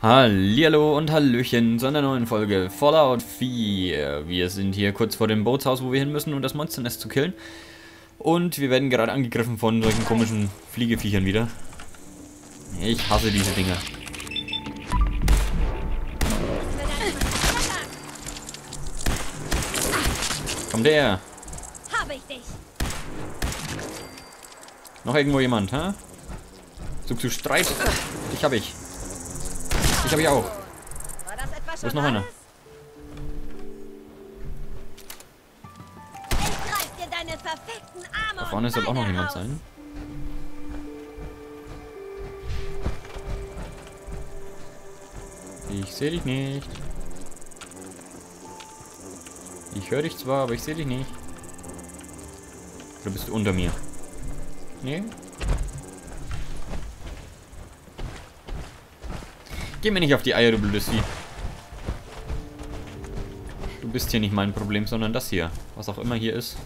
Hallihallo und Hallöchen zu einer neuen Folge Fallout 4. Wir sind hier kurz vor dem Bootshaus, wo wir hin müssen, um das Monsternest zu killen. Und wir werden gerade angegriffen von solchen komischen Fliegeviechern wieder. Ich hasse diese Dinger. Kommt der? Habe ich dich. Noch irgendwo jemand, hä? Zug zu Streit? Dich hab ich. Dich hab ich auch. Wo ist noch einer? Ich Da vorne soll auch noch jemand sein. Ich sehe dich nicht. Ich höre dich zwar, aber ich sehe dich nicht. Oder bist du unter mir? Nee? Geh mir nicht auf die Eier, du blödes Vieh. Du bist hier nicht mein Problem, sondern das hier. Was auch immer hier ist.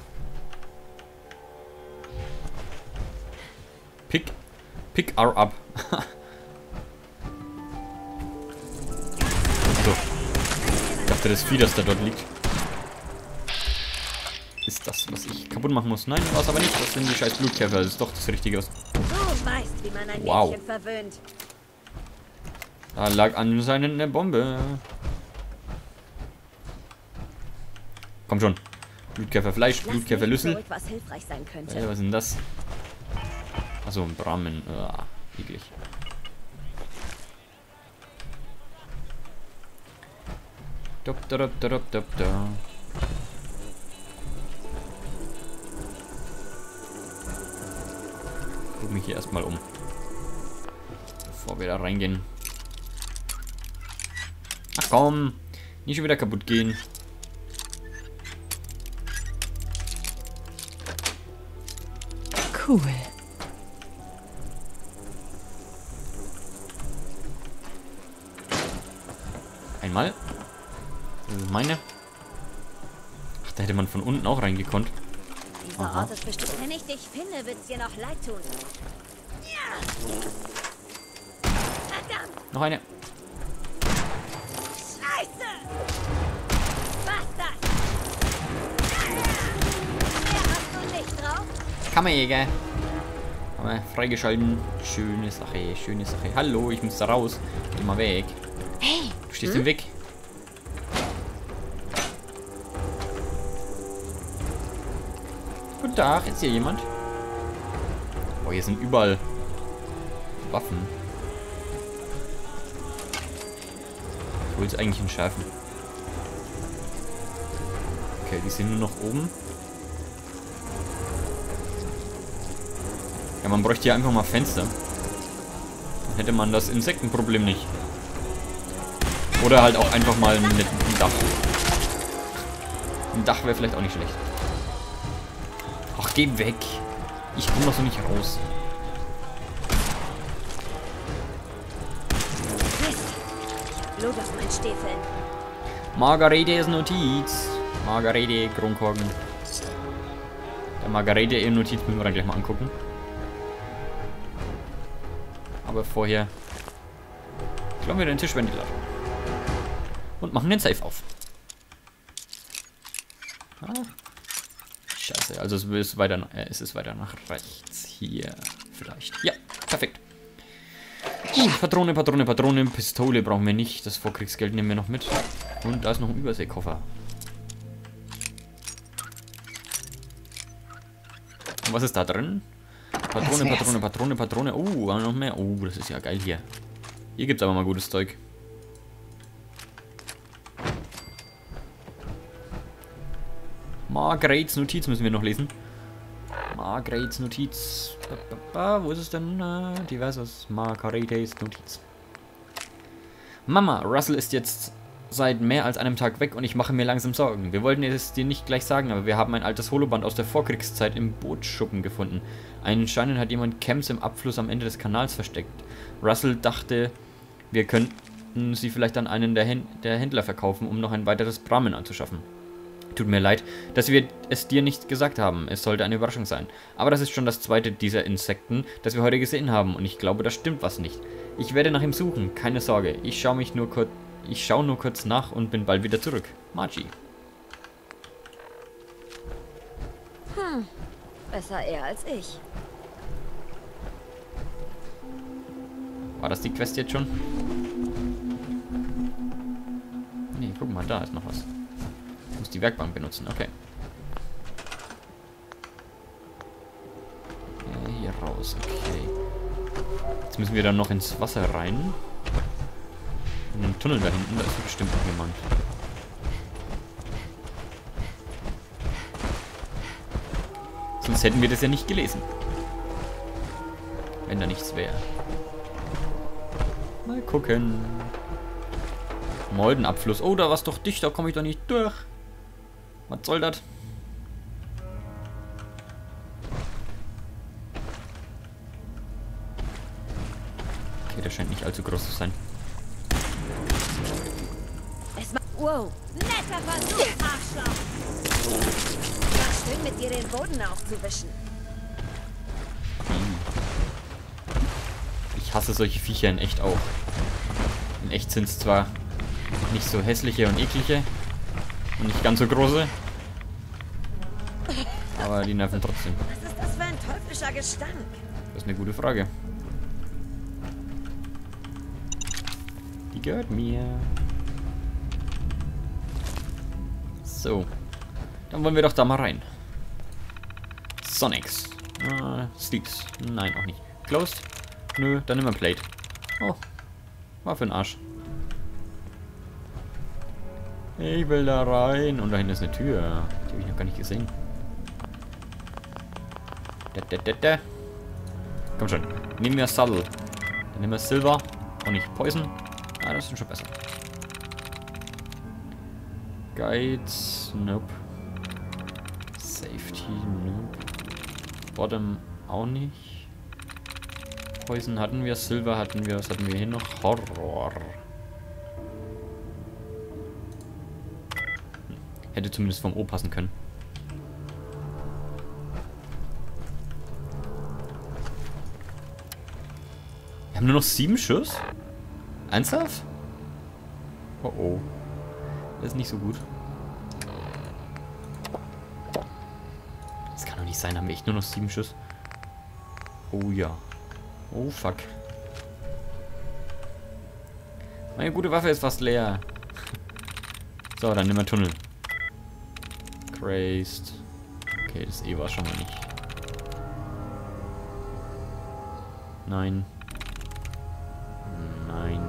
Pick, pick our up. so. Ich dachte, das Vieh, das da dort liegt. Ist das, was ich kaputt machen muss? Nein, war es aber nicht. Das sind die scheiß Blutkäfer. Das ist doch das Richtige. Was Du weißt, wie man ein Wow. Mädchen verwöhnt. Da lag an seinen eine Bombe. Komm schon. Blutkäferfleisch, Blutkäferlüssel. was hilfreich sein könnte. Äh, was ist denn das? Achso, ein Brahmin. Ah, eklig. Dup, da, dup, dup, da. Guck mich hier erstmal um. Bevor wir da reingehen. Ach komm, nicht schon wieder kaputt gehen. Cool. Einmal. Das ist meine. Ach, da hätte man von unten auch reingekonnt. Aha. Ort ist bestimmt. Wenn ich dich finde, wird's dir noch leid tun. Noch eine. Kammerjäger. Haben wir freigeschalten. Schöne Sache, schöne Sache. Hallo, ich muss da raus. Geh mal weg. Hey, Du stehst im Weg. Guten Tag, ist hier jemand? Oh, hier sind überall Waffen. Ich wollte es eigentlich entschärfen. Okay, die sind nur noch oben. Ja, man bräuchte hier einfach mal Fenster. Dann hätte man das Insektenproblem nicht. Oder halt auch einfach mal ein, ein Dach. Ein Dach wäre vielleicht auch nicht schlecht. Ach, geh weg. Ich komme doch so nicht raus. Blut meinen Stiefeln. Margarete ist Notiz. Margarete, Kronkorken. Der Margarete in Notiz müssen wir dann gleich mal angucken. Aber vorher klauen wir den Tischventilator. Und machen den Safe auf. Ah. Scheiße, also es ist weiter, äh, es ist weiter nach rechts. Hier vielleicht. Ja, perfekt. Gut, Patrone, Patrone, Patrone, Pistole brauchen wir nicht. Das Vorkriegsgeld nehmen wir noch mit. Und da ist noch ein Überseekoffer. Und was ist da drin? Patrone. Patrone, Patrone, Patrone. Oh, aber noch mehr. Oh, das ist ja geil hier. Hier gibt's aber mal gutes Zeug. Margaretes Notiz müssen wir noch lesen. Margaretes Notiz. Wo ist es denn? Äh, diverses. Margaretes Notiz. Mama, Russell ist jetzt seit mehr als einem Tag weg und ich mache mir langsam Sorgen. Wir wollten es dir nicht gleich sagen, aber wir haben ein altes Holoband aus der Vorkriegszeit im Bootsschuppen gefunden. Anscheinend hat jemand Camps im Abfluss am Ende des Kanals versteckt. Russell dachte, wir könnten sie vielleicht an einen der, Hän der Händler verkaufen, um noch ein weiteres Brahmin anzuschaffen. Tut mir leid, dass wir es dir nicht gesagt haben. Es sollte eine Überraschung sein. Aber das ist schon das zweite dieser Insekten, das wir heute gesehen haben. Und ich glaube, da stimmt was nicht. Ich werde nach ihm suchen. Keine Sorge. Ich schaue mich nur kurz... Ich schaue nur kurz nach und bin bald wieder zurück. Margie. Besser er als ich. War das die Quest jetzt schon? Nee, guck mal, da ist noch was. Ich muss die Werkbank benutzen, okay. Ja, hier raus, okay. Jetzt müssen wir dann noch ins Wasser rein. Tunnel da hinten, da ist bestimmt noch jemand. Sonst hätten wir das ja nicht gelesen. Wenn da nichts wäre. Mal gucken. Moldenabfluss. Oh, da war es doch dicht, da komme ich doch nicht durch. Was soll das? Okay, der scheint nicht allzu groß zu sein. Wow. Netter Versuch, Arschloch. War schön, mit dir den Boden aufzuwischen. Ich hasse solche Viecher in echt auch. In echt sind es zwar nicht so hässliche und eklige und nicht ganz so große, aber die nerven trotzdem. Was ist das für ein teuflischer Gestank? Das ist eine gute Frage. Die gehört mir. So. Dann wollen wir doch da mal rein. Sonics. Äh, Sleeps. Nein, auch nicht. Closed? Nö, dann nehmen wir Plate. Oh. War für den Arsch. Ich will da rein. Und da hinten ist eine Tür. Die habe ich noch gar nicht gesehen. Da, da, da, da. Komm schon. Nehmen wir Saddle. Dann nehmen wir Silver. Und nicht Poison. Ah, das ist schon besser. Guides. Nope. Safety. Nope. Bottom auch nicht. Poison hatten wir. Silver hatten wir. Was hatten wir hier noch? Horror. Hätte zumindest vom O passen können. Wir haben nur noch sieben Schuss? Ernsthaft? Oh oh. Ist nicht so gut. Das kann doch nicht sein, haben wir echt nur noch sieben Schuss. Oh ja. Oh fuck. Meine gute Waffe ist fast leer. So, dann nehmen wir Tunnel. Crazed. Okay, das E war schon mal nicht. Nein. Nein.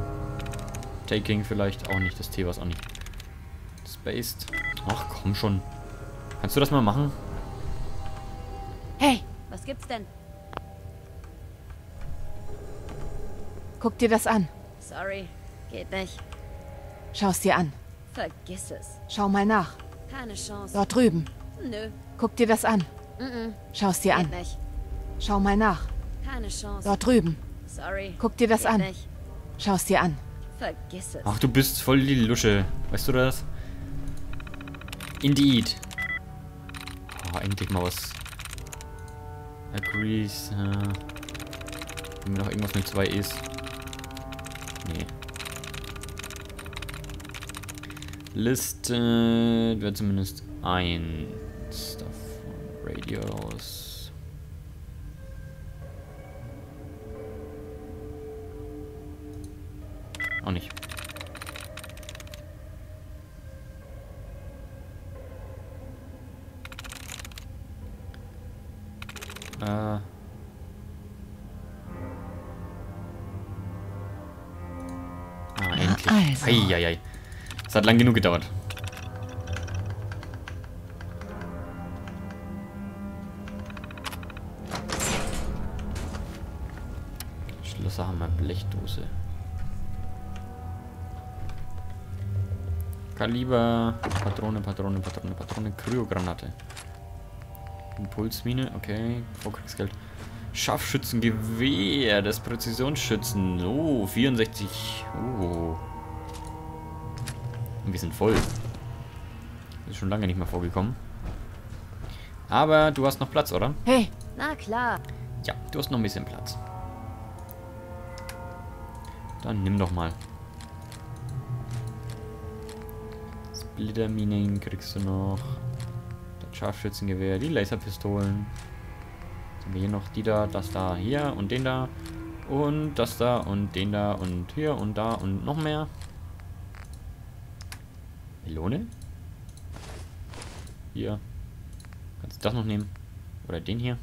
Taking vielleicht auch nicht. Das T war es auch nicht. Spaced. Ach, komm schon. Kannst du das mal machen? Hey, Was gibt's denn? guck dir das an. Sorry. Geht nicht. Schau's dir an. Vergiss es. Schau mal nach. Keine Chance. Dort drüben. Nö. Guck dir das an. Mhm. Schau's dir Geht an. nicht. Schau mal nach. Keine Chance. Dort drüben. Sorry. Guck dir das Geht an. Nicht. Schau's dir an. Vergiss es. Ach, du bist voll die Lusche. Weißt du das? Indeed. Oh, endlich mal was. Agrees. Äh. Haben wir noch irgendwas mit zwei E's? Nee. Liste wäre zumindest eins davon. Radios. Auch nicht. Äh. Ah, endlich. also. Eieiei. Es hat lang genug gedauert. Schlosserhammer, Blechdose. Kaliber, Patrone, Patrone, Patrone, Patrone, Kryogranate. Impulsmine, okay, Vorkriegsgeld. Scharfschützengewehr des Präzisionsschützen. Oh, 64. Oh. Und wir sind voll. Ist schon lange nicht mehr vorgekommen. Aber du hast noch Platz, oder? Hey, Na klar. Ja, du hast noch ein bisschen Platz. Dann nimm doch mal. Splitterminen kriegst du noch. Scharfschützengewehr, die Laserpistolen. Jetzt haben wir hier noch die da, das da, hier und den da. Und das da und den da und hier und da und noch mehr. Melone? Hier. Kannst du das noch nehmen? Oder den hier?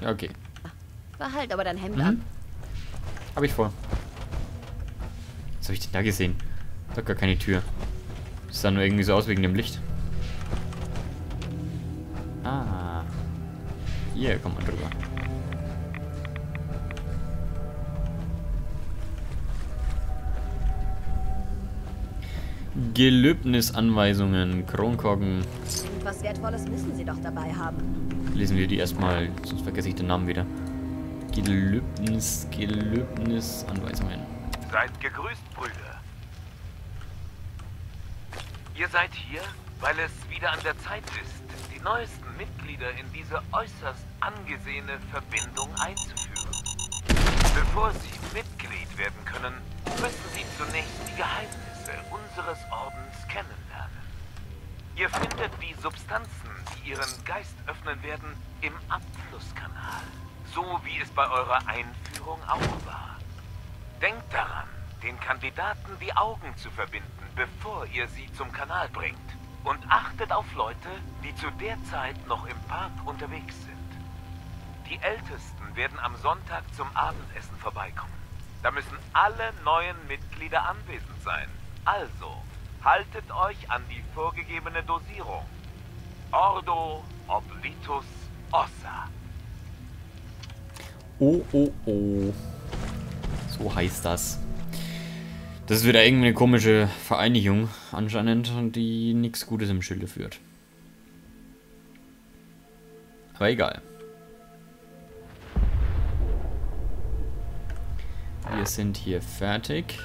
Ja, okay. Behalt aber dein Hemd Mhm. an. Habe ich vor. Habe ich denn da gesehen? Da gar keine Tür. Das sah nur irgendwie so aus wegen dem Licht. Ah. Hier kommt man drüber. Gelöbnisanweisungen, Kronkorken. Was Wertvolles müssen sie doch dabei haben. Lesen wir die erstmal, sonst vergesse ich den Namen wieder. Gelöbnis, Gelöbnisanweisungen. Seid gegrüßt, Brüder. Ihr seid hier, weil es wieder an der Zeit ist, die neuesten Mitglieder in diese äußerst angesehene Verbindung einzuführen. Bevor sie Mitglied werden können, müssen sie zunächst die Geheimnisse unseres Ordens kennenlernen. Ihr findet die Substanzen, die ihren Geist öffnen werden, im Abflusskanal. So wie es bei eurer Einführung auch war. Denkt daran, den Kandidaten die Augen zu verbinden, bevor ihr sie zum Kanal bringt. Und achtet auf Leute, die zu der Zeit noch im Park unterwegs sind. Die Ältesten werden am Sonntag zum Abendessen vorbeikommen. Da müssen alle neuen Mitglieder anwesend sein. Also, haltet euch an die vorgegebene Dosierung. Ordo oblitus ossa. Oh, oh, oh. So heißt das. Das ist wieder irgendeine komische Vereinigung anscheinend, die nichts Gutes im Schilde führt. Aber egal. Wir sind hier fertig.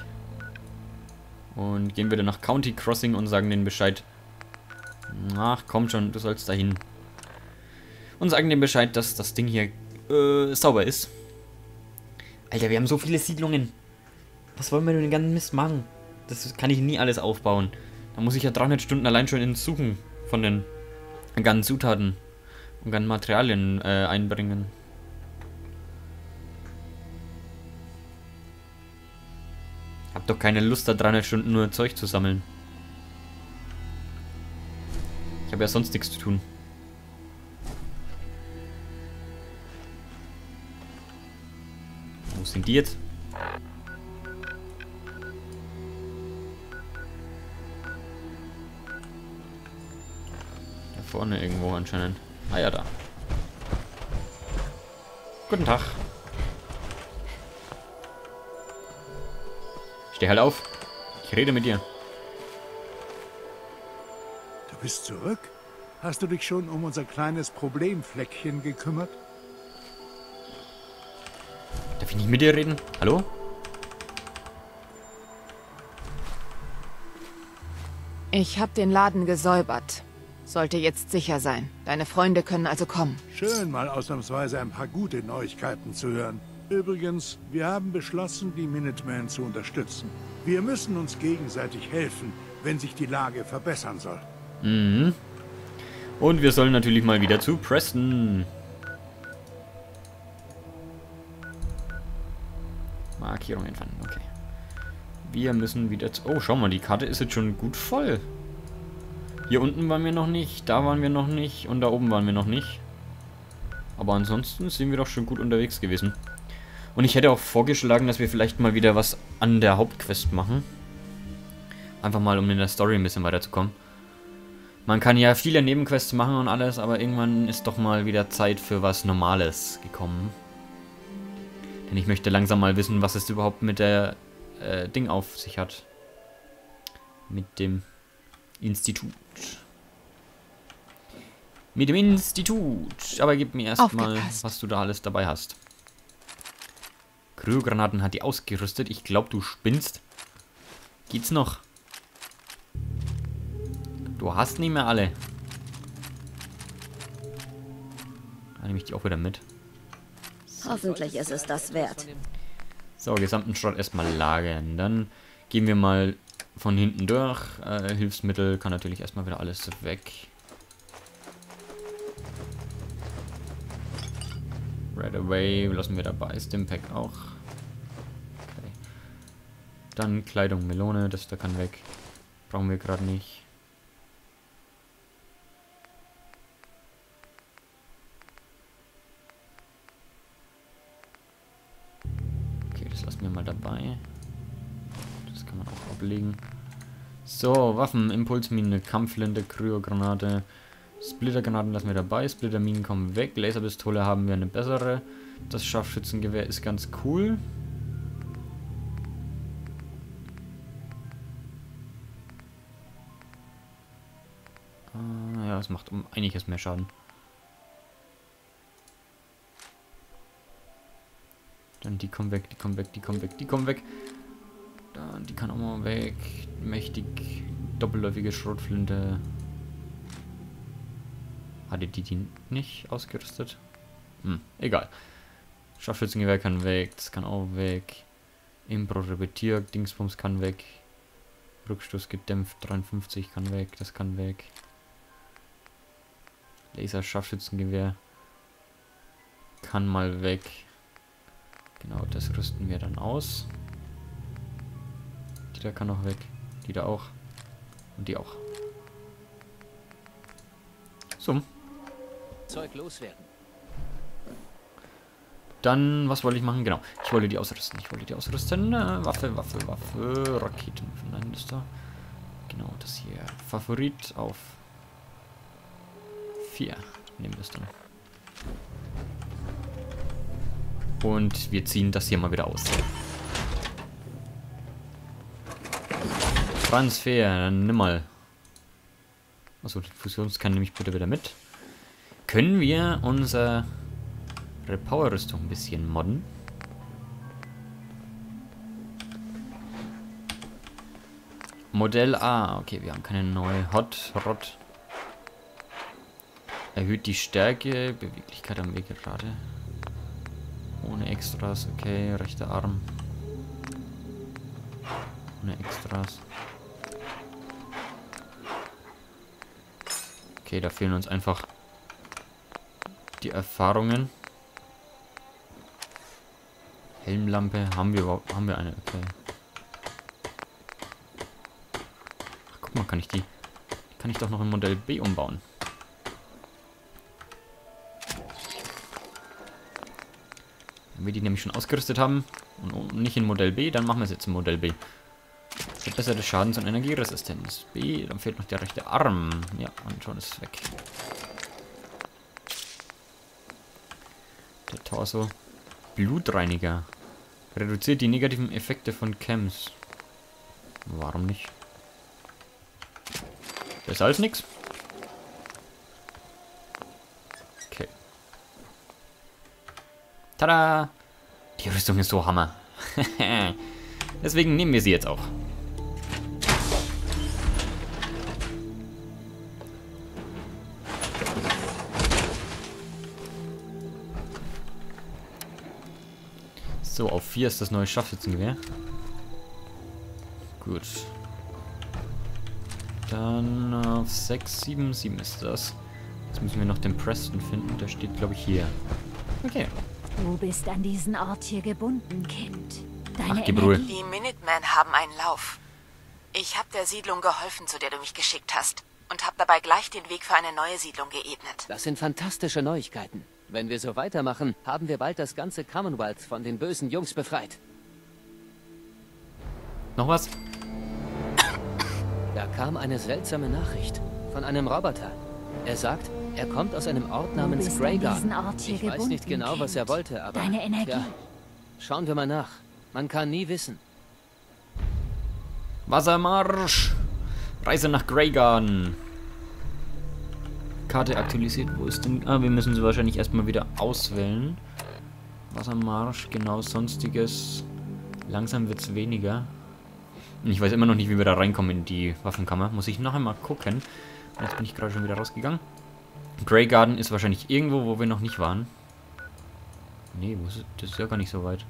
Und gehen wieder nach County Crossing und sagen denen Bescheid. Ach, komm schon, du sollst dahin. Und sagen denen Bescheid, dass das Ding hier äh, sauber ist. Alter, wir haben so viele Siedlungen. Was wollen wir denn den ganzen Mist machen? Das kann ich nie alles aufbauen. Da muss ich ja 300 Stunden allein schon ins Suchen von den ganzen Zutaten und ganzen Materialien äh, einbringen. Hab doch keine Lust, da 300 Stunden nur Zeug zu sammeln. Ich habe ja sonst nichts zu tun. Sind die jetzt? Da vorne irgendwo anscheinend. Ah ja, da. Guten Tag. Steh halt auf. Ich rede mit dir. Du bist zurück? Hast du dich schon um unser kleines Problemfleckchen gekümmert? Darf ich nicht mit dir reden? Hallo? ich habe den Laden gesäubert. Sollte jetzt sicher sein. Deine Freunde können also kommen. Schön, mal ausnahmsweise ein paar gute Neuigkeiten zu hören. Übrigens, wir haben beschlossen, die Minutemen zu unterstützen. Wir müssen uns gegenseitig helfen, wenn sich die Lage verbessern soll. Mhm. Und wir sollen natürlich mal wieder zu Preston. Markierung entfernen, okay. Wir müssen wieder zu... Oh, schau mal, die Karte ist jetzt schon gut voll. Hier unten waren wir noch nicht, da waren wir noch nicht und da oben waren wir noch nicht. Aber ansonsten sind wir doch schon gut unterwegs gewesen. Und ich hätte auch vorgeschlagen, dass wir vielleicht mal wieder was an der Hauptquest machen. Einfach mal, um in der Story ein bisschen weiterzukommen. Man kann ja viele Nebenquests machen und alles, aber irgendwann ist doch mal wieder Zeit für was Normales gekommen. Denn ich möchte langsam mal wissen, was es überhaupt mit der äh, Ding auf sich hat. Mit dem Institut. Mit dem Institut. Aber gib mir erstmal, was du da alles dabei hast. Kryogranaten hat die ausgerüstet. Ich glaube, du spinnst. Geht's noch? Du hast nicht mehr alle. Dann nehme ich die auch wieder mit. Hoffentlich ist es das wert. So, gesamten Schrott erstmal lagern. Dann gehen wir mal von hinten durch. Äh, Hilfsmittel kann natürlich erstmal wieder alles weg. Right away lassen wir dabei. Stimpack auch. Okay. Dann Kleidung Melone, das da kann weg. Brauchen wir gerade nicht. Lassen wir mal dabei. Das kann man auch ablegen. So, Waffen, Impulsmine, Kampflinde, Kryogranate, Splittergranaten lassen wir dabei, Splitterminen kommen weg, Laserpistole haben wir eine bessere. Das Scharfschützengewehr ist ganz cool. Ah, ja, es macht um einiges mehr Schaden. Dann die kommen weg, die kommen weg, die kommen weg, die kommen weg. Dann die kann auch mal weg. Mächtig doppelläufige Schrotflinte. Hatte die die nicht ausgerüstet? Hm, egal. Scharfschützengewehr kann weg, das kann auch weg. Impro Repetier, Dingsbums kann weg. Rückstoß gedämpft, 53 kann weg, das kann weg. Laser Scharfschützengewehr kann mal weg. Genau, das rüsten wir dann aus. Die da kann auch weg. Die da auch. Und die auch. So. Zeug loswerden. Dann, was wollte ich machen? Genau. Ich wollte die ausrüsten. Ich wollte die ausrüsten. Äh, Waffe, Waffe, Waffe. Raketen. Nein, das da. Genau, das hier. Favorit auf 4. Nehmen wir es dann. Und wir ziehen das hier mal wieder aus. Transfer, dann nimm mal. Achso, die Fusionskern nehme ich bitte wieder mit. Können wir unsere Power-Rüstung ein bisschen modden? Modell A. Okay, wir haben keine neue Hot Rod. Erhöht die Stärke. Beweglichkeit am Weg gerade. Ohne Extras. Okay, rechter Arm. Ohne Extras. Okay, da fehlen uns einfach die Erfahrungen. Helmlampe haben wir überhaupt haben wir eine, okay. Ach, guck mal, kann ich die kann ich doch noch in Modell B umbauen. Wenn wir die nämlich schon ausgerüstet haben und nicht in Modell B, dann machen wir es jetzt in Modell B. Verbesserte Schadens- und Energieresistenz. B, dann fehlt noch der rechte Arm. Ja, und schon ist es weg. Der Torso. Blutreiniger. Reduziert die negativen Effekte von Chems. Warum nicht? Besser als nix. Tada! Die Rüstung ist so Hammer. Deswegen nehmen wir sie jetzt auch. So, auf 4 ist das neue Scharfschützengewehr. Gut. Dann auf 6, 7, 7 ist das. Jetzt müssen wir noch den Preston finden. Der steht, glaube ich, hier. Okay. Du bist an diesen Ort hier gebunden, Kind. Deine Ach, Gebrüll. Energie- Die Minutemen haben einen Lauf. Ich habe der Siedlung geholfen, zu der du mich geschickt hast. Und habe dabei gleich den Weg für eine neue Siedlung geebnet. Das sind fantastische Neuigkeiten. Wenn wir so weitermachen, haben wir bald das ganze Commonwealth von den bösen Jungs befreit. Noch was? Da kam eine seltsame Nachricht von einem Roboter. Er sagt, er kommt aus einem Ort namens hier Ich gebunden, weiß nicht genau, was er wollte, aber... Deine Energie. Ja, schauen wir mal nach. Man kann nie wissen. Wassermarsch! Reise nach Greygarden. Karte aktualisiert. Wo ist denn... Ah, wir müssen sie wahrscheinlich erstmal wieder auswählen. Wassermarsch, genau sonstiges. Langsam wird es weniger. Und ich weiß immer noch nicht, wie wir da reinkommen in die Waffenkammer. Muss ich noch einmal gucken. Jetzt bin ich gerade schon wieder rausgegangen. Grey Garden ist wahrscheinlich irgendwo, wo wir noch nicht waren. Nee, das ist ja gar nicht so weit.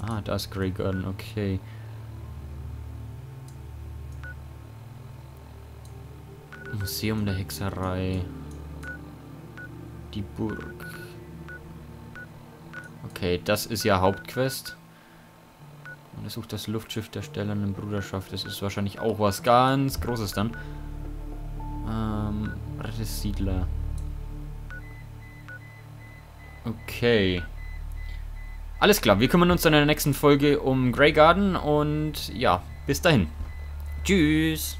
Ah, da ist Grey Garden, okay. Museum der Hexerei. Die Burg. Okay, das ist ja Hauptquest. Untersucht das Luftschiff der stellenden Bruderschaft. Das ist wahrscheinlich auch was ganz Großes dann. Ähm, Siedler. Okay. Alles klar, wir kümmern uns dann in der nächsten Folge um Grey Garden und ja, bis dahin. Tschüss.